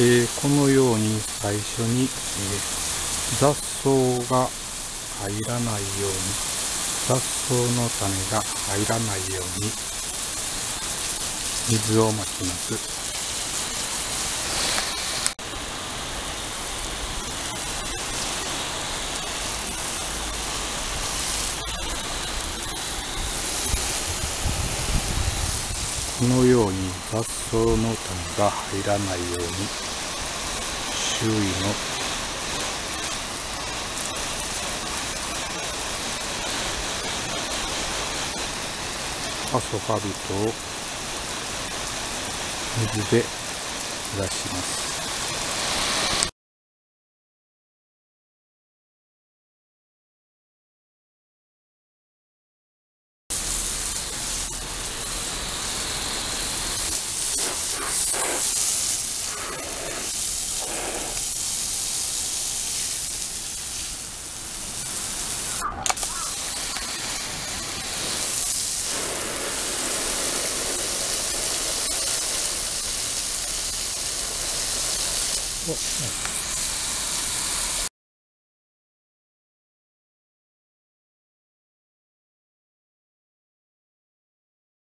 えー、このように最初に、えー、雑草が入らないように雑草の種が入らないように水をまきます。このように雑草の種が入らないように周囲の。アソファルトを水で濡らします。お